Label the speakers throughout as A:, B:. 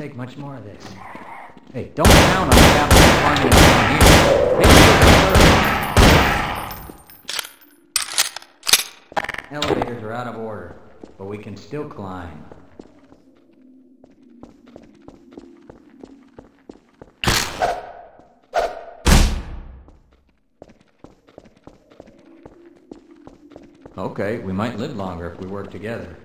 A: take much more of this. Hey, don't count on Captain finding down here. Elevators are out of order, but we can still climb. Okay, we might live longer if we work together.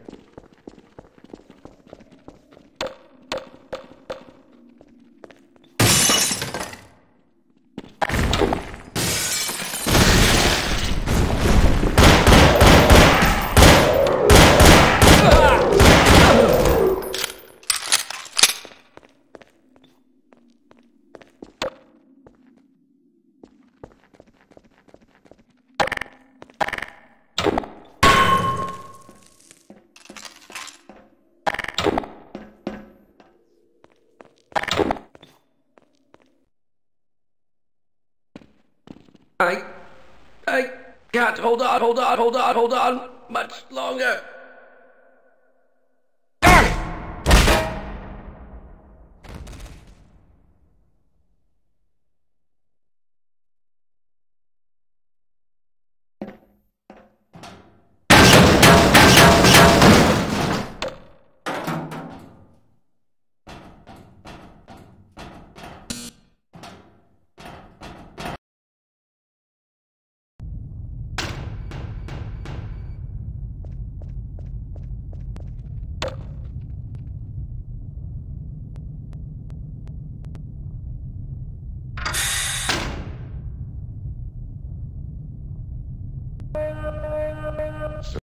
B: I, I can't hold on, hold on, hold on, hold on much longer.